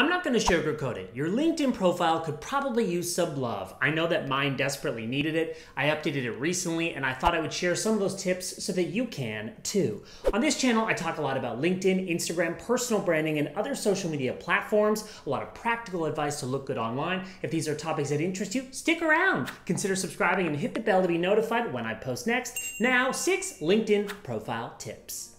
I'm not going to sugarcoat it. Your LinkedIn profile could probably use some love. I know that mine desperately needed it. I updated it recently and I thought I would share some of those tips so that you can too. On this channel, I talk a lot about LinkedIn, Instagram, personal branding, and other social media platforms, a lot of practical advice to look good online. If these are topics that interest you, stick around. Consider subscribing and hit the bell to be notified when I post next. Now, six LinkedIn profile tips.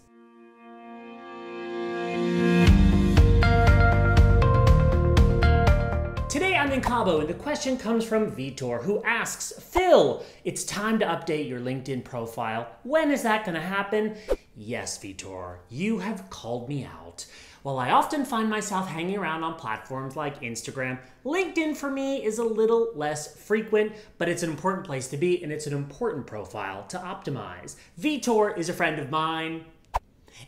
Cabo and the question comes from Vitor who asks, Phil, it's time to update your LinkedIn profile. When is that going to happen? Yes, Vitor, you have called me out. While I often find myself hanging around on platforms like Instagram, LinkedIn for me is a little less frequent, but it's an important place to be and it's an important profile to optimize. Vitor is a friend of mine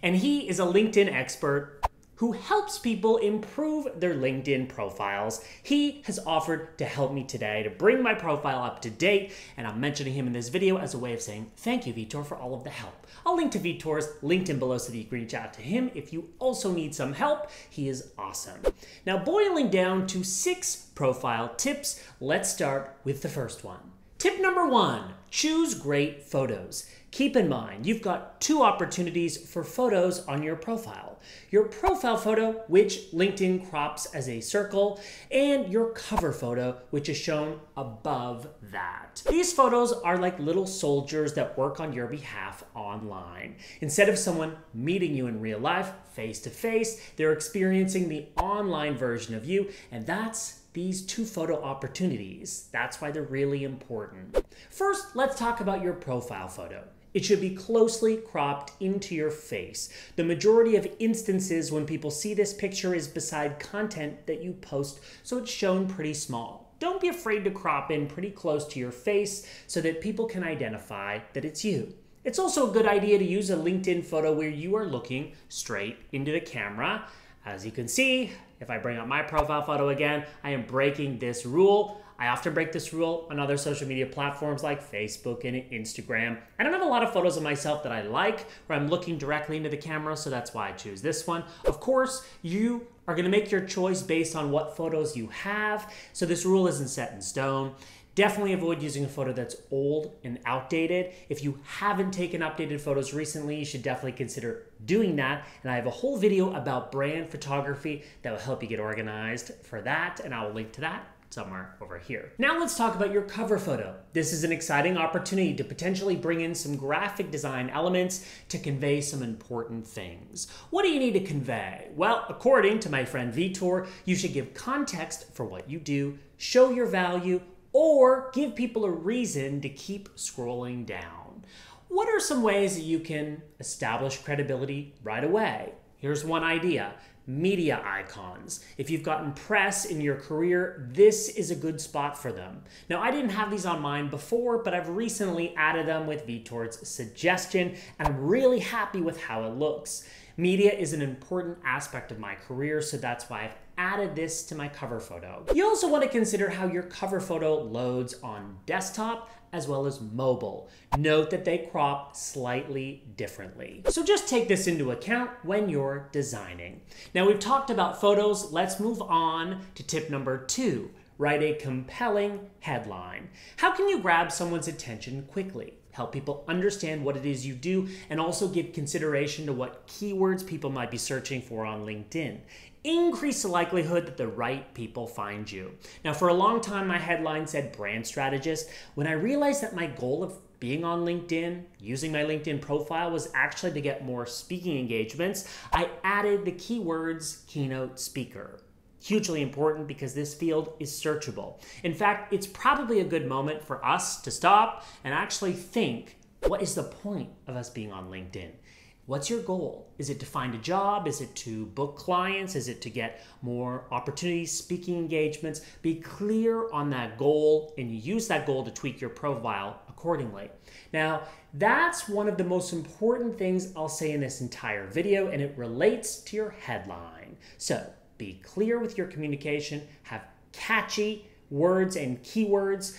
and he is a LinkedIn expert who helps people improve their LinkedIn profiles. He has offered to help me today to bring my profile up to date, and I'm mentioning him in this video as a way of saying thank you, Vitor, for all of the help. I'll link to Vitor's LinkedIn below so that you can reach out to him if you also need some help. He is awesome. Now, boiling down to six profile tips, let's start with the first one. Tip number one choose great photos. Keep in mind, you've got two opportunities for photos on your profile. Your profile photo, which LinkedIn crops as a circle, and your cover photo, which is shown above that. These photos are like little soldiers that work on your behalf online. Instead of someone meeting you in real life, face to face, they're experiencing the online version of you, and that's these two photo opportunities. That's why they're really important. First, let's talk about your profile photo. It should be closely cropped into your face. The majority of instances when people see this picture is beside content that you post, so it's shown pretty small. Don't be afraid to crop in pretty close to your face so that people can identify that it's you. It's also a good idea to use a LinkedIn photo where you are looking straight into the camera. As you can see, if I bring up my profile photo again, I am breaking this rule. I often break this rule on other social media platforms like Facebook and Instagram. I don't have a lot of photos of myself that I like where I'm looking directly into the camera, so that's why I choose this one. Of course, you are going to make your choice based on what photos you have, so this rule isn't set in stone. Definitely avoid using a photo that's old and outdated. If you haven't taken updated photos recently, you should definitely consider doing that. And I have a whole video about brand photography that will help you get organized for that, and I will link to that somewhere over here. Now let's talk about your cover photo. This is an exciting opportunity to potentially bring in some graphic design elements to convey some important things. What do you need to convey? Well, according to my friend Vitor, you should give context for what you do, show your value, or give people a reason to keep scrolling down. What are some ways that you can establish credibility right away? Here's one idea media icons. If you've gotten press in your career, this is a good spot for them. Now, I didn't have these on mine before, but I've recently added them with Vitor's suggestion, and I'm really happy with how it looks. Media is an important aspect of my career, so that's why I've added this to my cover photo. You also want to consider how your cover photo loads on desktop as well as mobile. Note that they crop slightly differently. So just take this into account when you're designing. Now we've talked about photos, let's move on to tip number two. Write a compelling headline. How can you grab someone's attention quickly? Help people understand what it is you do, and also give consideration to what keywords people might be searching for on LinkedIn. Increase the likelihood that the right people find you. Now, for a long time, my headline said brand strategist. When I realized that my goal of being on LinkedIn, using my LinkedIn profile was actually to get more speaking engagements, I added the keywords keynote speaker hugely important because this field is searchable. In fact, it's probably a good moment for us to stop and actually think what is the point of us being on LinkedIn? What's your goal? Is it to find a job? Is it to book clients? Is it to get more opportunities, speaking engagements? Be clear on that goal and use that goal to tweak your profile accordingly. Now, that's one of the most important things I'll say in this entire video, and it relates to your headline. So, be clear with your communication, have catchy words and keywords,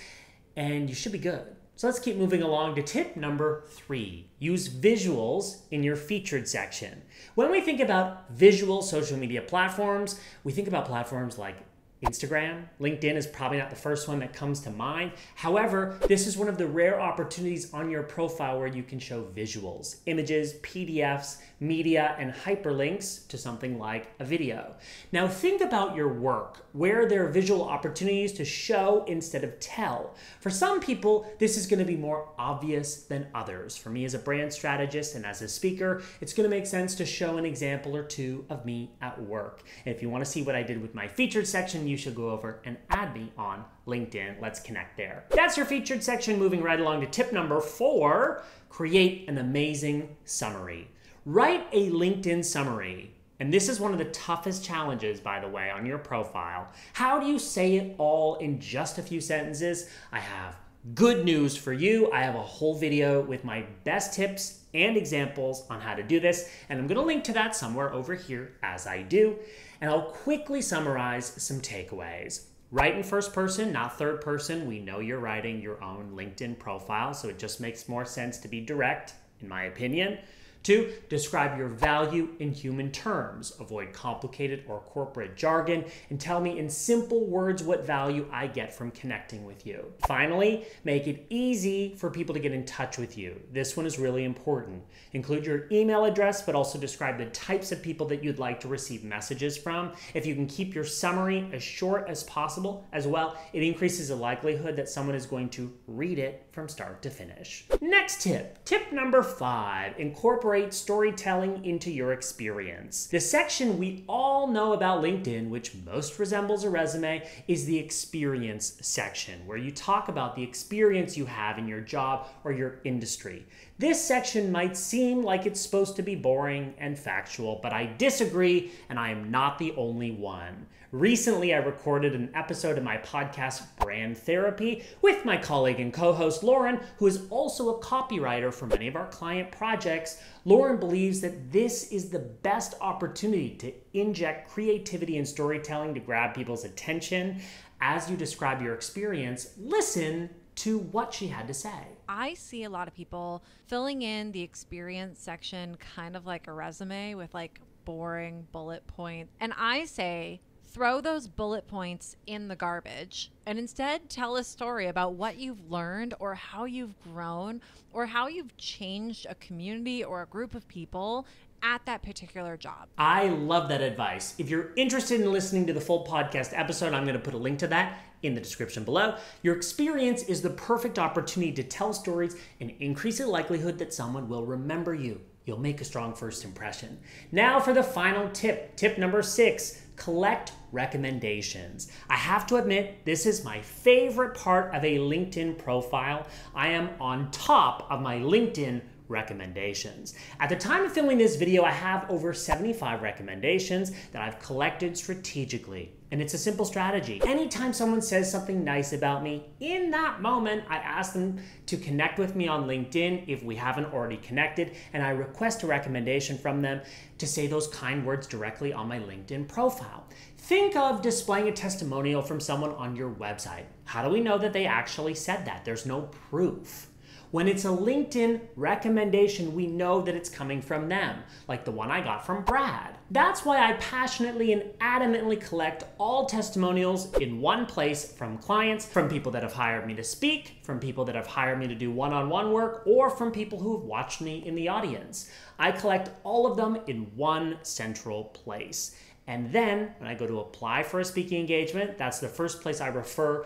and you should be good. So let's keep moving along to tip number three use visuals in your featured section. When we think about visual social media platforms, we think about platforms like Instagram. LinkedIn is probably not the first one that comes to mind. However, this is one of the rare opportunities on your profile where you can show visuals, images, PDFs, media, and hyperlinks to something like a video. Now, think about your work where there are visual opportunities to show instead of tell. For some people, this is going to be more obvious than others. For me as a brand strategist and as a speaker, it's going to make sense to show an example or two of me at work. And if you want to see what I did with my featured section, you should go over and add me on LinkedIn. Let's connect there. That's your featured section. Moving right along to tip number four create an amazing summary. Write a LinkedIn summary. And this is one of the toughest challenges, by the way, on your profile. How do you say it all in just a few sentences? I have good news for you. I have a whole video with my best tips and examples on how to do this, and I'm gonna link to that somewhere over here as I do. And I'll quickly summarize some takeaways. Write in first person, not third person. We know you're writing your own LinkedIn profile, so it just makes more sense to be direct, in my opinion. Two, describe your value in human terms. Avoid complicated or corporate jargon and tell me in simple words what value I get from connecting with you. Finally, make it easy for people to get in touch with you. This one is really important. Include your email address, but also describe the types of people that you'd like to receive messages from. If you can keep your summary as short as possible as well, it increases the likelihood that someone is going to read it from start to finish. Next tip, tip number five, incorporate incorporate storytelling into your experience. The section we all know about LinkedIn, which most resembles a resume, is the experience section, where you talk about the experience you have in your job or your industry. This section might seem like it's supposed to be boring and factual, but I disagree, and I am not the only one. Recently, I recorded an episode of my podcast, Brand Therapy, with my colleague and co host Lauren, who is also a copywriter for many of our client projects. Lauren believes that this is the best opportunity to inject creativity and storytelling to grab people's attention. As you describe your experience, listen to what she had to say. I see a lot of people filling in the experience section kind of like a resume with like boring bullet points. And I say, throw those bullet points in the garbage and instead tell a story about what you've learned or how you've grown or how you've changed a community or a group of people at that particular job. I love that advice. If you're interested in listening to the full podcast episode, I'm going to put a link to that in the description below. Your experience is the perfect opportunity to tell stories and increase the likelihood that someone will remember you. You'll make a strong first impression. Now for the final tip. Tip number six collect recommendations. I have to admit, this is my favorite part of a LinkedIn profile. I am on top of my LinkedIn recommendations. At the time of filming this video, I have over 75 recommendations that I've collected strategically. And it's a simple strategy. Anytime someone says something nice about me, in that moment, I ask them to connect with me on LinkedIn if we haven't already connected, and I request a recommendation from them to say those kind words directly on my LinkedIn profile. Think of displaying a testimonial from someone on your website. How do we know that they actually said that? There's no proof. When it's a LinkedIn recommendation, we know that it's coming from them, like the one I got from Brad. That's why I passionately and adamantly collect all testimonials in one place from clients, from people that have hired me to speak, from people that have hired me to do one on one work, or from people who have watched me in the audience. I collect all of them in one central place. And then when I go to apply for a speaking engagement, that's the first place I refer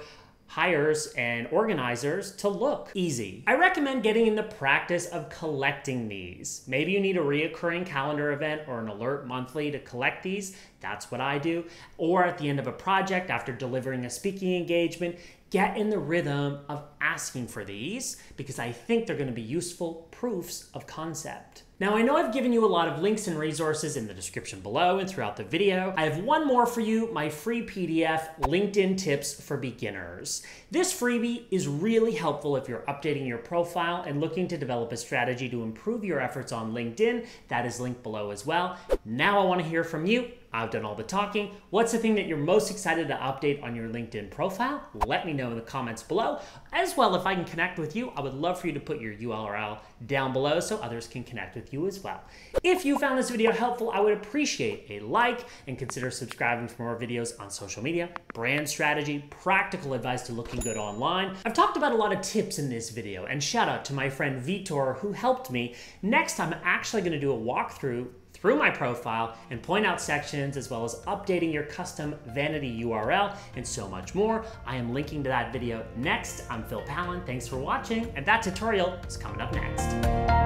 hires and organizers to look easy. I recommend getting in the practice of collecting these. Maybe you need a reoccurring calendar event or an alert monthly to collect these. That's what I do. Or at the end of a project after delivering a speaking engagement, get in the rhythm of asking for these because I think they're going to be useful proofs of concept. Now, I know I've given you a lot of links and resources in the description below and throughout the video. I have one more for you, my free PDF, LinkedIn Tips for Beginners. This freebie is really helpful if you're updating your profile and looking to develop a strategy to improve your efforts on LinkedIn. That is linked below as well. Now I wanna hear from you. I've done all the talking. What's the thing that you're most excited to update on your LinkedIn profile? Let me know in the comments below. As well, if I can connect with you, I would love for you to put your URL down below so others can connect with you as well. If you found this video helpful, I would appreciate a like and consider subscribing for more videos on social media, brand strategy, practical advice to looking good online. I've talked about a lot of tips in this video, and shout out to my friend Vitor who helped me. Next I'm actually going to do a walkthrough through my profile and point out sections as well as updating your custom vanity URL and so much more. I am linking to that video next. I'm Phil Pallen. Thanks for watching, and that tutorial is coming up next.